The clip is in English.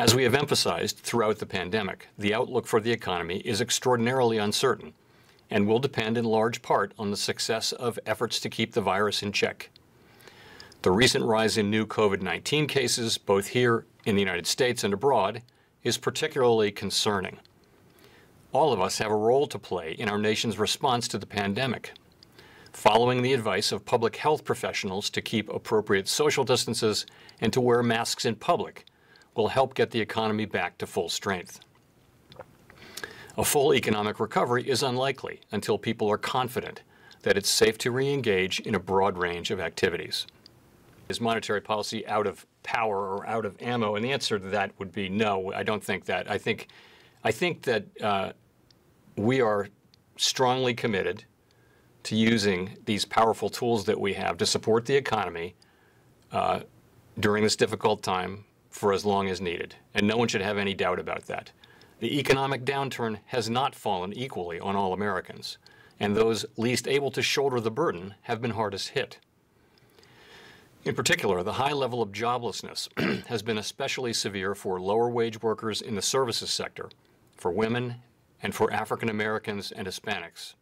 As we have emphasized throughout the pandemic, the outlook for the economy is extraordinarily uncertain and will depend in large part on the success of efforts to keep the virus in check. The recent rise in new COVID-19 cases, both here in the United States and abroad, is particularly concerning. All of us have a role to play in our nation's response to the pandemic. Following the advice of public health professionals to keep appropriate social distances and to wear masks in public will help get the economy back to full strength. A full economic recovery is unlikely until people are confident that it's safe to re-engage in a broad range of activities. Is monetary policy out of power or out of ammo? And the answer to that would be no. I don't think that. I think, I think that uh, we are strongly committed to using these powerful tools that we have to support the economy uh, during this difficult time for as long as needed. And no one should have any doubt about that. The economic downturn has not fallen equally on all Americans, and those least able to shoulder the burden have been hardest hit. In particular, the high level of joblessness has been especially severe for lower wage workers in the services sector, for women, and for African Americans and Hispanics.